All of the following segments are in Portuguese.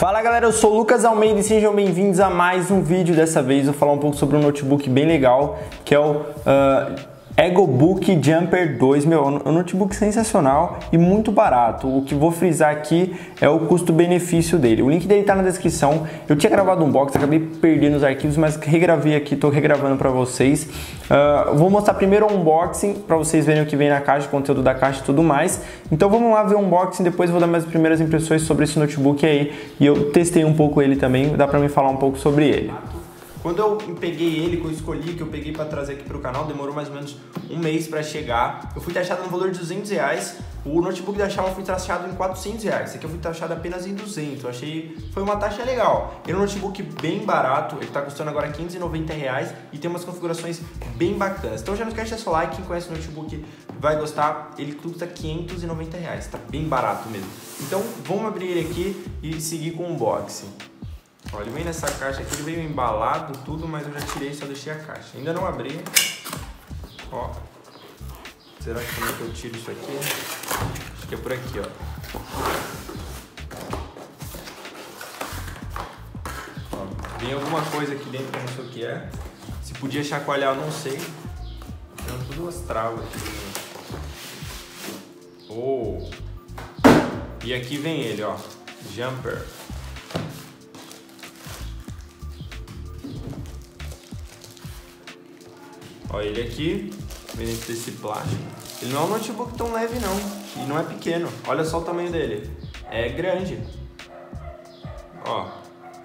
Fala galera, eu sou o Lucas Almeida e sejam bem-vindos a mais um vídeo. Dessa vez eu vou falar um pouco sobre um notebook bem legal que é o uh, EgoBook Jumper 2, meu, é um notebook sensacional e muito barato. O que vou frisar aqui é o custo-benefício dele. O link dele tá na descrição. Eu tinha gravado um box, acabei perdendo os arquivos, mas regravei aqui, tô regravando para vocês. Uh, vou mostrar primeiro o unboxing para vocês verem o que vem na caixa, o conteúdo da caixa e tudo mais. Então vamos lá ver o unboxing, depois vou dar minhas primeiras impressões sobre esse notebook aí. E eu testei um pouco ele também, dá para me falar um pouco sobre ele. Quando eu peguei ele, que eu escolhi, que eu peguei para trazer aqui para o canal, demorou mais ou menos um mês para chegar. Eu fui taxado no valor de 200 reais. O notebook da Xiaomi foi taxado em 400 reais. Esse aqui eu fui taxado apenas em 200. Eu achei, foi uma taxa legal. Ele é um notebook bem barato. Ele está custando agora 590 reais e tem umas configurações bem bacanas. Então já não esquece de seu like. Quem conhece o notebook vai gostar. Ele custa 590 reais. Tá bem barato mesmo. Então vamos abrir ele aqui e seguir com o unboxing. Olha, ele vem nessa caixa aqui, ele veio embalado tudo, mas eu já tirei, só deixei a caixa. Ainda não abri. Ó. Será que como é que eu tiro isso aqui? Acho que é por aqui, ó. ó vem alguma coisa aqui dentro não sei o que é. Se podia chacoalhar, eu não sei. Tem tudo as travas aqui. Oh! E aqui vem ele, ó. Jumper. Ó, ele aqui, vem dentro desse plástico. Ele não é um notebook tão leve não, e não é pequeno. Olha só o tamanho dele. É grande. Ó,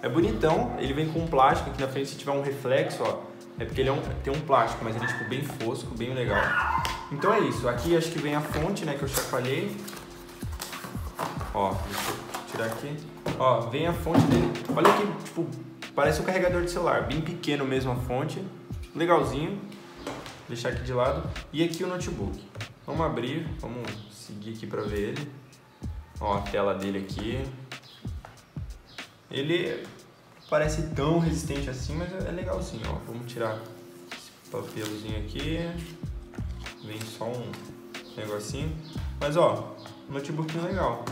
é bonitão. Ele vem com um plástico aqui na frente, se tiver um reflexo, ó. É porque ele é um, tem um plástico, mas ele é tipo bem fosco, bem legal. Então é isso. Aqui acho que vem a fonte, né, que eu chacoalhei. Ó, deixa eu tirar aqui. Ó, vem a fonte dele. Olha aqui, tipo, parece um carregador de celular. Bem pequeno mesmo a fonte. Legalzinho deixar aqui de lado. E aqui o notebook. Vamos abrir, vamos seguir aqui para ver ele. Ó, a tela dele aqui. Ele parece tão resistente assim, mas é legalzinho, ó. Vamos tirar esse papelzinho aqui. Vem só um negocinho. Mas ó, notebook legal.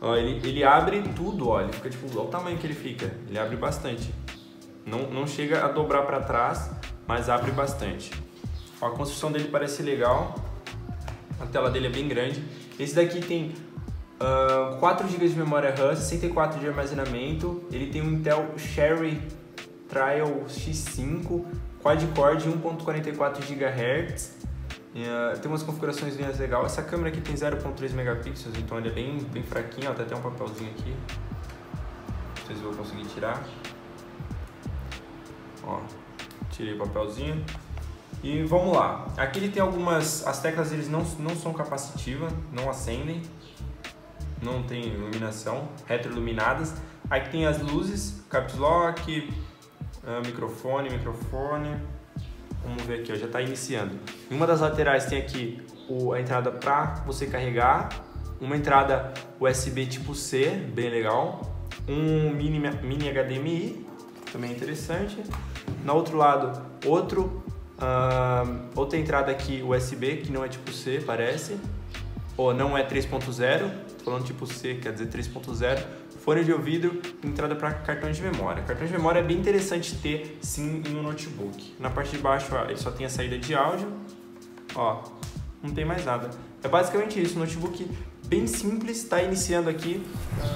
Ó, ele, ele abre tudo, ó. Ele fica tipo, olha o tamanho que ele fica. Ele abre bastante. Não, não chega a dobrar para trás, mas abre bastante. Ó, a construção dele parece legal. A tela dele é bem grande. Esse daqui tem uh, 4 GB de memória RAM, 64 de armazenamento. Ele tem um Intel Cherry Trial X5, quad-core de 1.44 GHz. Uh, tem umas configurações bem legais. Essa câmera aqui tem 0.3 megapixels, então ele é bem, bem fraquinho. Ó, tem até um papelzinho aqui. Não sei se vou conseguir tirar. Ó, tirei o papelzinho. E vamos lá. Aqui ele tem algumas... As teclas eles não, não são capacitivas, não acendem. Não tem iluminação, retroiluminadas. Aqui tem as luzes, caps lock, uh, microfone, microfone. Vamos ver aqui, ó, já está iniciando. Em uma das laterais tem aqui o, a entrada para você carregar, uma entrada USB tipo C, bem legal, um mini, mini HDMI, também interessante. No outro lado, outro, uh, outra entrada aqui USB, que não é tipo C, parece. Ou não é 3.0, falando tipo C, quer dizer 3.0. Fone de ouvido, entrada para cartão de memória. Cartão de memória é bem interessante ter sim em um notebook. Na parte de baixo ó, ele só tem a saída de áudio. Ó, não tem mais nada. É basicamente isso, notebook bem simples, está iniciando aqui.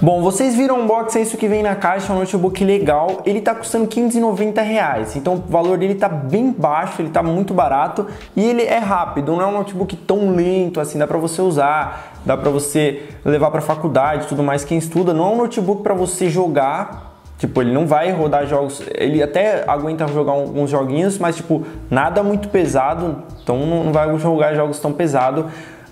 Bom, vocês viram o unboxing, é isso que vem na caixa, é um notebook legal. Ele está custando 590 reais, então o valor dele está bem baixo, ele está muito barato e ele é rápido, não é um notebook tão lento assim, dá para você usar, dá para você levar para faculdade, tudo mais. Quem estuda, não é um notebook para você jogar Tipo, ele não vai rodar jogos. Ele até aguenta jogar alguns joguinhos, mas, tipo, nada muito pesado. Então, não vai jogar jogos tão pesados.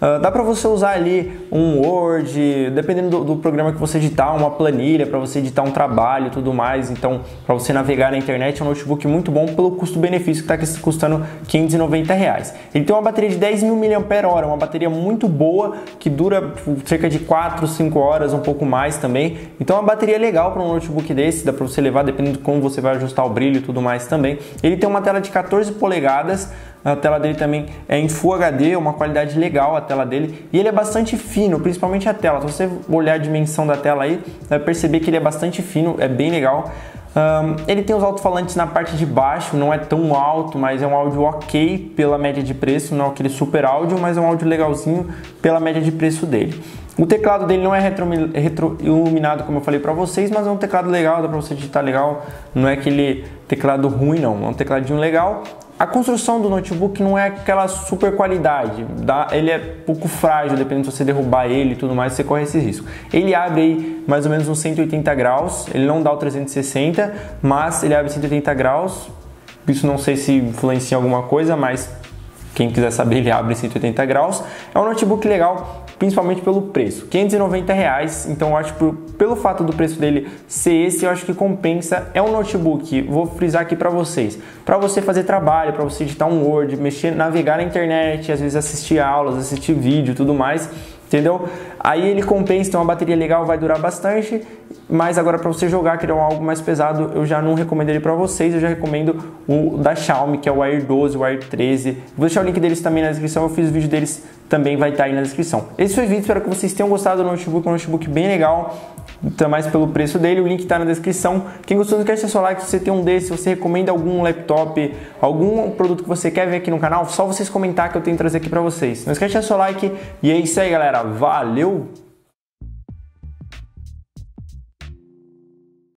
Uh, dá para você usar ali um Word, dependendo do, do, programa que você editar, uma planilha para você editar um trabalho e tudo mais. Então, para você navegar na internet, é um notebook muito bom pelo custo-benefício que está custando 590 reais. Ele tem uma bateria de 10 mil mAh, uma bateria muito boa que dura tipo, cerca de 4, 5 horas, um pouco mais também. Então, é uma bateria legal para um notebook desse, dá para você levar dependendo de como você vai ajustar o brilho e tudo mais também. Ele tem uma tela de 14 polegadas A tela dele também é em Full HD, uma qualidade legal a tela dele. E ele é bastante fino, principalmente a tela. Se você olhar a dimensão da tela aí, vai perceber que ele é bastante fino, é bem legal. Um, ele tem os alto-falantes na parte de baixo, não é tão alto, mas é um áudio ok pela média de preço, não é aquele super áudio, mas é um áudio legalzinho pela média de preço dele. O teclado dele não é retro, retro iluminado como eu falei para vocês, mas é um teclado legal, dá para você digitar legal, não é aquele teclado ruim não, é um tecladinho legal. A construção do notebook não é aquela super qualidade, dá, ele é pouco frágil, dependendo se você derrubar ele e tudo mais, você corre esse risco. Ele abre aí mais ou menos uns 180 graus, ele não dá o 360, mas ele abre 180 graus. Isso não sei se influencia em alguma coisa, mas quem quiser saber, ele abre 180 graus. É um notebook legal, principalmente pelo preço. 590 reais, então eu acho que pelo fato do preço dele ser esse, eu acho que compensa. É um notebook, vou frisar aqui para vocês, para você fazer trabalho, para você editar um Word, mexer, navegar na internet, às vezes assistir aulas, assistir vídeo, tudo mais entendeu? Aí ele compensa, tem uma bateria legal, vai durar bastante, mas agora para você jogar, que é algo mais pesado, eu já não recomendo ele para vocês, eu já recomendo o da Xiaomi, que é o Air 12, o Air 13. Vou deixar o link deles também na descrição, eu fiz o vídeo deles também vai estar tá aí na descrição. Esse foi o vídeo, espero que vocês tenham gostado do notebook, um notebook bem legal, até mais pelo preço dele, o link está na descrição. Quem gostou, não esquece de seu like se você tem um desse, se você recomenda algum laptop, algum produto que você quer ver aqui no canal, só vocês comentar que eu tenho que trazer aqui para vocês. Não esquece de seu like e é isso aí, galera. Valeu!